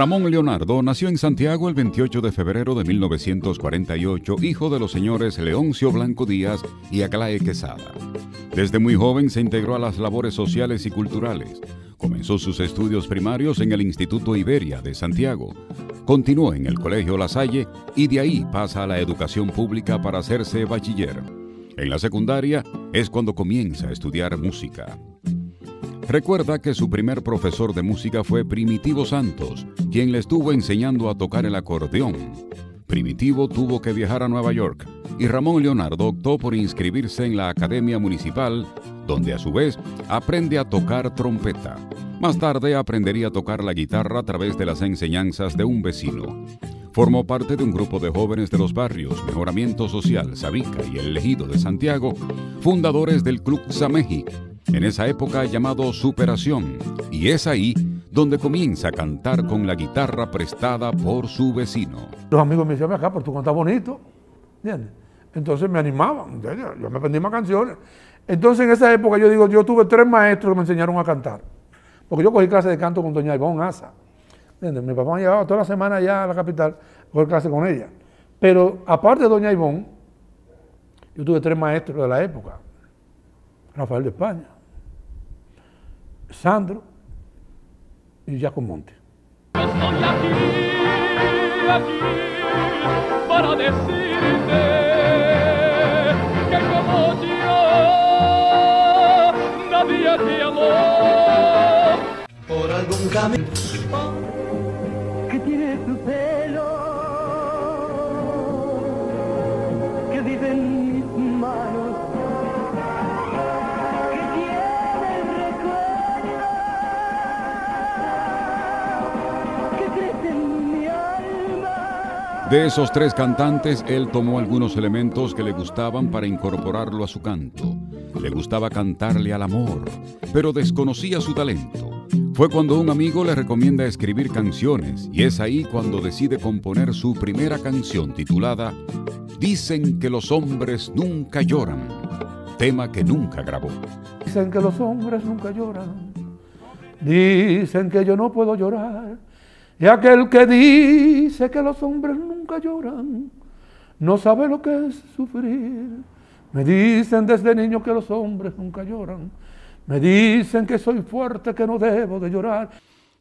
Ramón Leonardo nació en Santiago el 28 de febrero de 1948, hijo de los señores Leoncio Blanco Díaz y Aclae Quesada. Desde muy joven se integró a las labores sociales y culturales. Comenzó sus estudios primarios en el Instituto Iberia de Santiago. Continuó en el Colegio La Salle y de ahí pasa a la educación pública para hacerse bachiller. En la secundaria es cuando comienza a estudiar música. Recuerda que su primer profesor de música fue Primitivo Santos, quien le estuvo enseñando a tocar el acordeón. Primitivo tuvo que viajar a Nueva York y Ramón Leonardo optó por inscribirse en la Academia Municipal, donde a su vez aprende a tocar trompeta. Más tarde aprendería a tocar la guitarra a través de las enseñanzas de un vecino. Formó parte de un grupo de jóvenes de los barrios Mejoramiento Social, Sabica y El Ejido de Santiago, fundadores del Club Sameji, en esa época llamado Superación, y es ahí donde comienza a cantar con la guitarra prestada por su vecino. Los amigos me decían, acá, pero tú cantas bonito, ¿entiendes? Entonces me animaban, yo me aprendí más canciones. Entonces en esa época yo digo, yo tuve tres maestros que me enseñaron a cantar, porque yo cogí clase de canto con doña Ivonne Asa. ¿entiendes? Mi papá me llevaba toda la semana allá a la capital a coger clase con ella. Pero aparte de doña Ivonne, yo tuve tres maestros de la época. Rafael de España, Sandro y Jaco Monte. Estoy aquí, aquí, para decirte que como yo nadie te amó. Por algún camino De esos tres cantantes, él tomó algunos elementos que le gustaban para incorporarlo a su canto. Le gustaba cantarle al amor, pero desconocía su talento. Fue cuando un amigo le recomienda escribir canciones y es ahí cuando decide componer su primera canción titulada Dicen que los hombres nunca lloran, tema que nunca grabó. Dicen que los hombres nunca lloran. Dicen que yo no puedo llorar. Y aquel que dice que los hombres nunca lloran, no sabe lo que es sufrir. Me dicen desde niño que los hombres nunca lloran. Me dicen que soy fuerte, que no debo de llorar.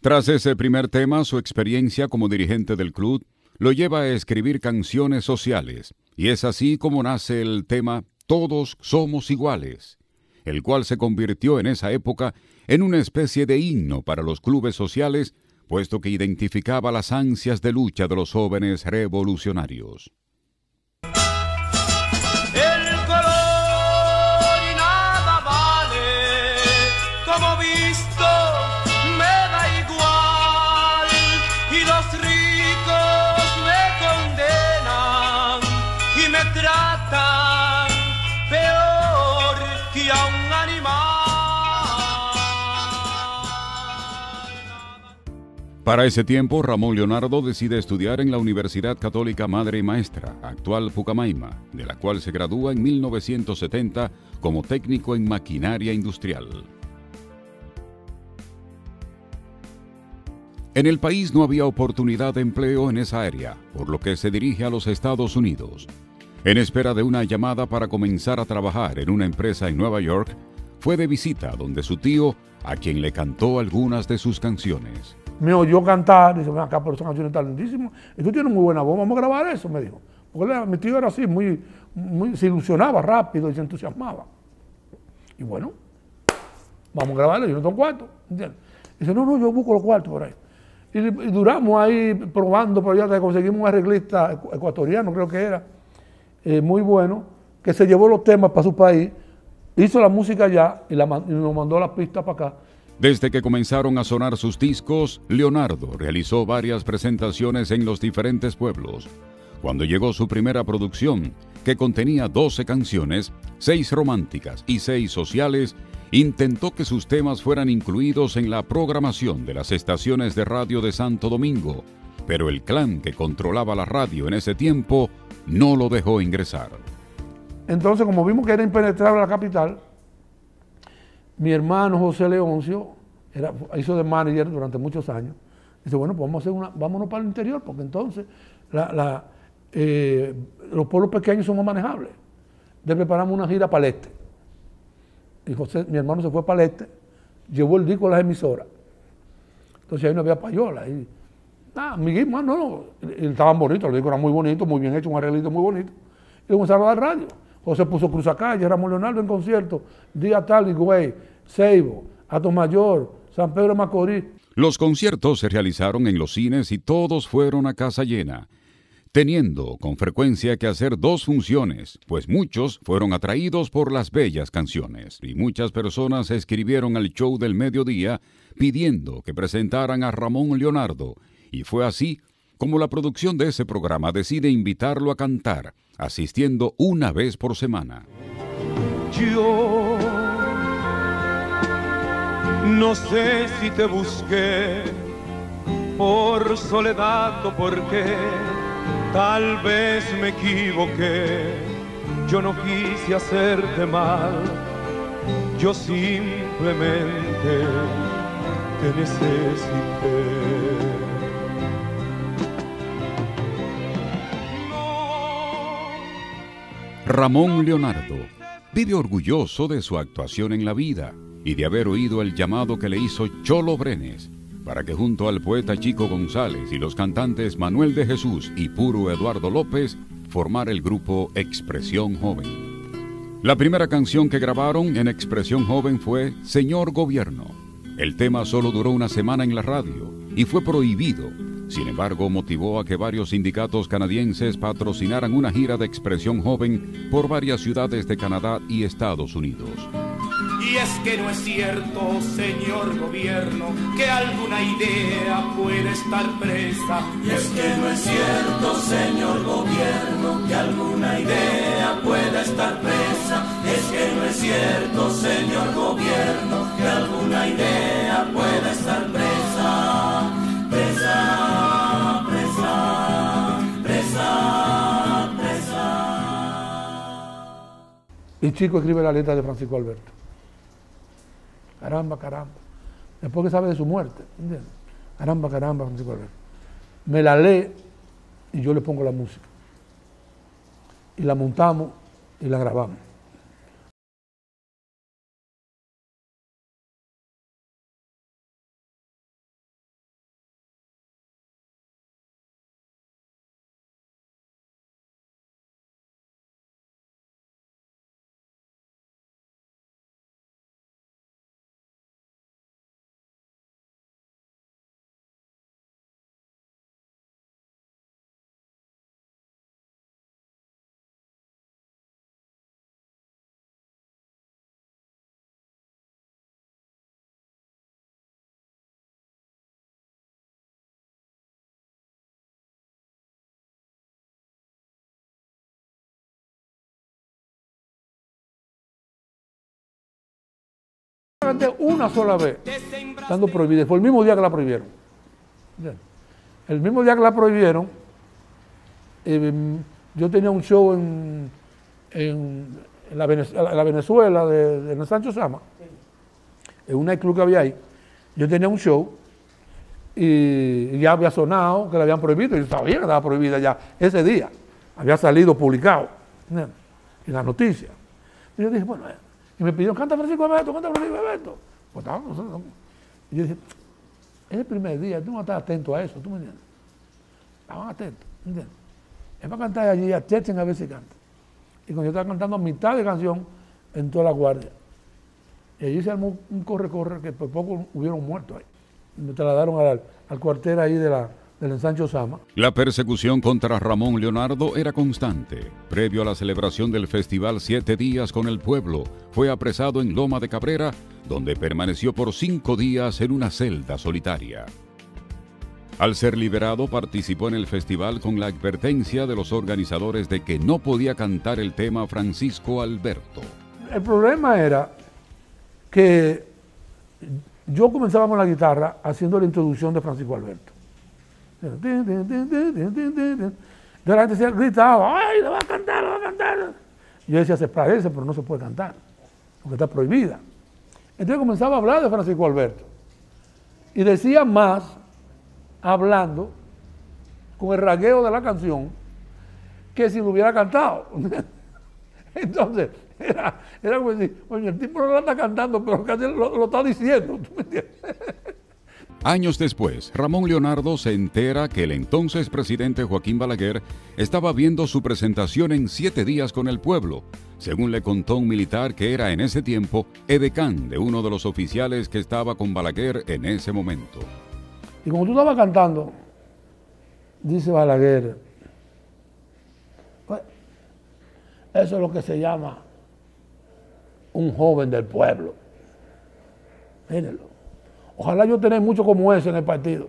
Tras ese primer tema, su experiencia como dirigente del club lo lleva a escribir canciones sociales, y es así como nace el tema Todos somos iguales, el cual se convirtió en esa época en una especie de himno para los clubes sociales, puesto que identificaba las ansias de lucha de los jóvenes revolucionarios. Para ese tiempo, Ramón Leonardo decide estudiar en la Universidad Católica Madre y Maestra, actual Pucamaima, de la cual se gradúa en 1970 como técnico en maquinaria industrial. En el país no había oportunidad de empleo en esa área, por lo que se dirige a los Estados Unidos. En espera de una llamada para comenzar a trabajar en una empresa en Nueva York, fue de visita donde su tío, a quien le cantó algunas de sus canciones. Me oyó cantar, dice, acá, pero esa canción está lindísima. Y tú tienes muy buena voz, vamos a grabar eso, me dijo. Porque mi tío era así, muy, muy, se ilusionaba rápido y se entusiasmaba. Y bueno, vamos a grabarlo, yo no tengo cuarto. ¿entiendes? Dice, no, no, yo busco los cuartos por ahí. Y, duramos ahí probando, pero ya conseguimos un arreglista ecu- ecuatoriano, creo que era, eh, muy bueno, que se llevó los temas para su país, hizo la música allá y, y nos mandó la pista para acá. Desde que comenzaron a sonar sus discos, Leonardo realizó varias presentaciones en los diferentes pueblos. Cuando llegó su primera producción, que contenía 12 canciones, 6 románticas y 6 sociales, intentó que sus temas fueran incluidos en la programación de las estaciones de radio de Santo Domingo, pero el clan que controlaba la radio en ese tiempo no lo dejó ingresar. Entonces, como vimos que era impenetrable la capital, mi hermano José Leoncio era, hizo de manager durante muchos años Dice, bueno, pues vamos a hacer una, vámonos para el interior, porque entonces eh, los pueblos pequeños son más manejables. Le preparamos una gira para el este. Y José, mi hermano se fue para el este, llevó el disco a las emisoras. Entonces ahí no había payola. Y, ah, Miguel, no, no, y estaban bonitos, los discos eran muy bonitos, muy bien hechos, un arreglito muy bonito. Y comenzaron a dar radio. José puso Cruzacalle, Ramón Leonardo en concierto, día tal, güey, Seibo, Mayor, San Pedro Macorís. Los conciertos se realizaron en los cines y todos fueron a casa llena, teniendo con frecuencia que hacer dos funciones, pues muchos fueron atraídos por las bellas canciones y muchas personas escribieron al show del mediodía pidiendo que presentaran a Ramón Leonardo, y fue así como la producción de ese programa decide invitarlo a cantar, asistiendo una vez por semana. Yo no sé si te busqué por soledad o porque tal vez me equivoqué. Yo no quise hacerte mal, yo simplemente te necesité. Ramón Leonardo vive orgulloso de su actuación en la vida y de haber oído el llamado que le hizo Cholo Brenes para que junto al poeta Chico González y los cantantes Manuel de Jesús y Puro Eduardo López formara el grupo Expresión Joven. La primera canción que grabaron en Expresión Joven fue Señor Gobierno. El tema solo duró una semana en la radio y fue prohibido. Sin embargo, motivó a que varios sindicatos canadienses patrocinaran una gira de Expresión Joven por varias ciudades de Canadá y Estados Unidos. Y es que no es cierto, señor gobierno, que alguna idea puede estar presa. Y es que no es cierto, señor gobierno, que alguna idea pueda estar presa. Es que no es cierto, señor gobierno, que alguna idea pueda estar presa. Y Chico escribe la letra de Francisco Alberto. Caramba, caramba. Después que sabe de su muerte, ¿entiendes? Caramba, caramba, Francisco Alberto. Me la lee y yo le pongo la música. Y la montamos y la grabamos. Solamente una sola vez, estando prohibida. Fue el mismo día que la prohibieron. El mismo día que la prohibieron, eh, yo tenía un show en, en, en la, Venez- la Venezuela de, de Sancho Sama, en un club que había ahí. Yo tenía un show y, ya había sonado que la habían prohibido. Yo sabía que estaba prohibida ya ese día. Había salido publicado en la noticia. Y yo dije, bueno, eh, y me pidieron, canta Francisco Alberto, canta Francisco Alberto. Pues estábamos nosotros. Y yo dije, es el primer día, tú no estás atento a eso, ¿tú me entiendes? Estaban atentos, ¿entiendes? Es para cantar allí, achechen a ver si canta. Y cuando yo estaba cantando a mitad de canción, entró la guardia. Y allí se armó un corre-corre que por poco hubieron muertos ahí. Me trasladaron al, al cuartel ahí de la, del ensancho Sama. La persecución contra Ramón Leonardo era constante. Previo a la celebración del festival Siete Días con el Pueblo, fue apresado en Loma de Cabrera, donde permaneció por cinco días en una celda solitaria. Al ser liberado, participó en el festival con la advertencia de los organizadores de que no podía cantar el tema Francisco Alberto. El problema era que yo comenzaba con la guitarra haciendo la introducción de Francisco Alberto. De la gente se gritaba, ¡ay, lo va a cantar, lo va a cantar! Yo decía, se parece, pero no se puede cantar, porque está prohibida. Entonces comenzaba a hablar de Francisco Alberto. Y decía más hablando con el ragueo de la canción que si lo hubiera cantado. Entonces, era, como decir, oye, el tipo no lo está cantando, pero casi lo, lo está diciendo. ¿tú me entiendes? Años después, Ramón Leonardo se entera que el entonces presidente Joaquín Balaguer estaba viendo su presentación en siete días con el pueblo, según le contó un militar que era en ese tiempo edecán de uno de los oficiales que estaba con Balaguer en ese momento. Y como tú estabas cantando, dice Balaguer, pues, eso es lo que se llama un joven del pueblo. Mírenlo. Ojalá yo tenga mucho como ese en el partido.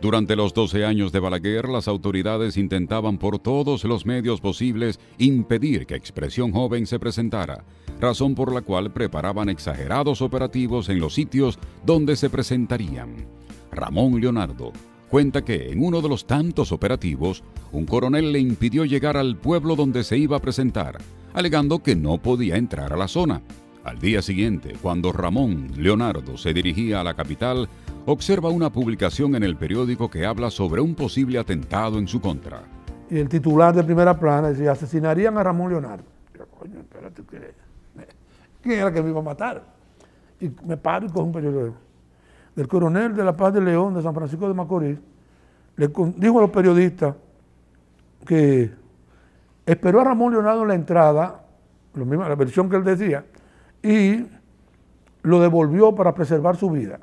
Durante los 12 años de Balaguer, las autoridades intentaban por todos los medios posibles impedir que Expresión Joven se presentara, razón por la cual preparaban exagerados operativos en los sitios donde se presentarían. Ramón Leonardo cuenta que en uno de los tantos operativos, un coronel le impidió llegar al pueblo donde se iba a presentar, alegando que no podía entrar a la zona. Al día siguiente, cuando Ramón Leonardo se dirigía a la capital, observa una publicación en el periódico que habla sobre un posible atentado en su contra. Y el titular de primera plana decía, asesinarían a Ramón Leonardo. Yo. ¿quién era que me iba a matar? Y me paro y cojo un periódico. Del coronel de la Paz de León de San Francisco de Macorís, le dijo a los periodistas que esperó a Ramón Leonardo en la entrada, la versión que él decía, y lo devolvió para preservar su vida,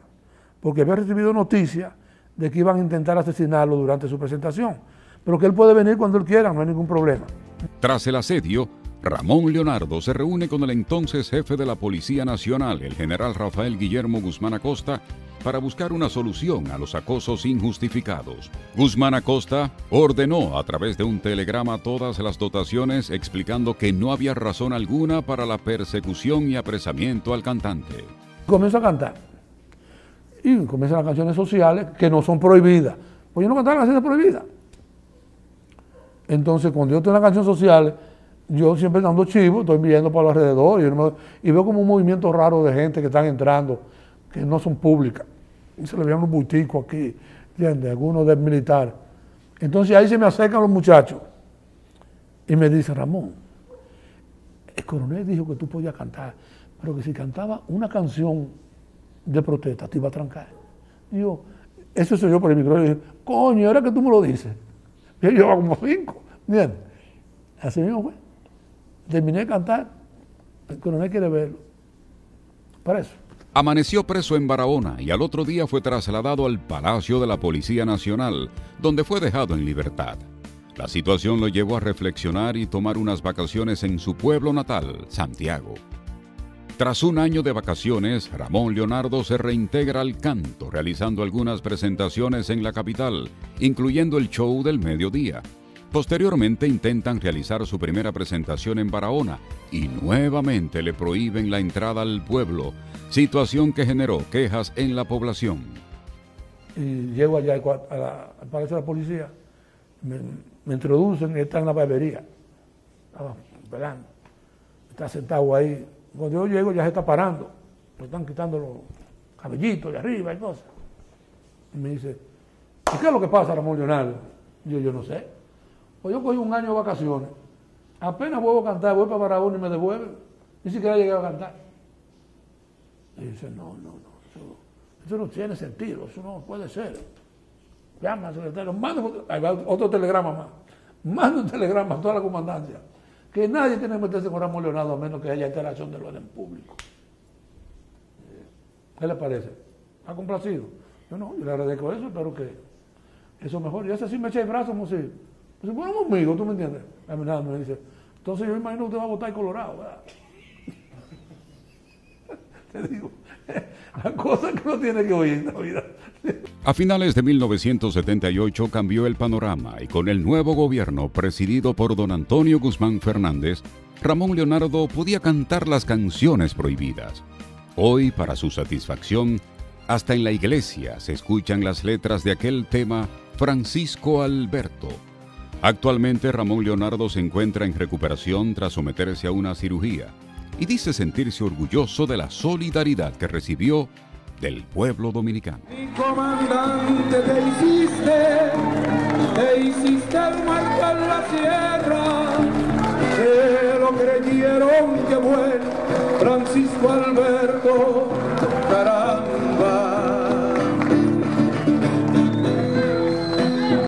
porque había recibido noticias de que iban a intentar asesinarlo durante su presentación, pero que él puede venir cuando él quiera, no hay ningún problema. Tras el asedio, Ramón Leonardo se reúne con el entonces jefe de la Policía Nacional, el general Rafael Guillermo Guzmán Acosta, para buscar una solución a los acosos injustificados. Guzmán Acosta ordenó a través de un telegrama todas las dotaciones explicando que no había razón alguna para la persecución y apresamiento al cantante. Comienzo a cantar. Y comienzan las canciones sociales que no son prohibidas. Pues yo no cantaba canciones prohibidas. Entonces, cuando yo tengo una canción social, yo siempre dando chivo, estoy viendo por alrededor y, yo y veo como un movimiento raro de gente que están entrando, que no son públicas. Y se le veían unos buticos aquí, ¿entiendes? Algunos del militar. Entonces ahí se me acercan los muchachos y me dicen, Ramón, el coronel dijo que tú podías cantar, pero que si cantaba una canción de protesta te iba a trancar. Digo, eso soy yo por el micrófono. Y dije, coño, ahora que tú me lo dices. Yo llevaba como cinco. Bien. Así mismo fue. Terminé de cantar. El coronel quiere verlo. Para eso. Amaneció preso en Barahona y al otro día fue trasladado al Palacio de la Policía Nacional, donde fue dejado en libertad. La situación lo llevó a reflexionar y tomar unas vacaciones en su pueblo natal, Santiago. Tras un año de vacaciones, Ramón Leonardo se reintegra al canto, realizando algunas presentaciones en la capital, incluyendo el show del mediodía. Posteriormente intentan realizar su primera presentación en Barahona y nuevamente le prohíben la entrada al pueblo, situación que generó quejas en la población. Y llego allá a la- al Palacio de la Policía. Me, me introducen y está en la barbería. Esperando. Está sentado ahí. Cuando yo llego ya se está parando. Le están quitando los cabellitos de arriba y cosas. Y me dice, ¿y qué es lo que pasa, Ramón Leonardo? Yo, yo no sé. Pues yo cogí un año de vacaciones. Apenas vuelvo a cantar, voy para Barahona y me devuelven. Ni siquiera llegué a cantar. Y dice, no, no, no. Eso, no tiene sentido, eso no puede ser. Llama al secretario, manda ahí va otro telegrama más. Manda un telegrama a toda la comandancia. Que nadie tiene que meterse con Ramón Leonardo a menos que haya interacción del orden público. ¿Qué le parece? ¿Ha complacido? Yo no, yo le agradezco eso, espero que eso mejor. Y ese sí me echa el brazo como como si fuéramos amigos, ¿tú me entiendes? Entonces yo imagino que usted va a votar Colorado. Te digo, la cosa que uno tiene que oír en la vida. A finales de 1978 cambió el panorama y con el nuevo gobierno presidido por don Antonio Guzmán Fernández, Ramón Leonardo podía cantar las canciones prohibidas. Hoy, para su satisfacción, hasta en la iglesia se escuchan las letras de aquel tema Francisco Alberto. Actualmente Ramón Leonardo se encuentra en recuperación tras someterse a una cirugía y dice sentirse orgulloso de la solidaridad que recibió del pueblo dominicano. Mi comandante te hiciste, te hiciste el marco en la sierra, que lo creyeron que bueno, Francisco Alberto, caramba.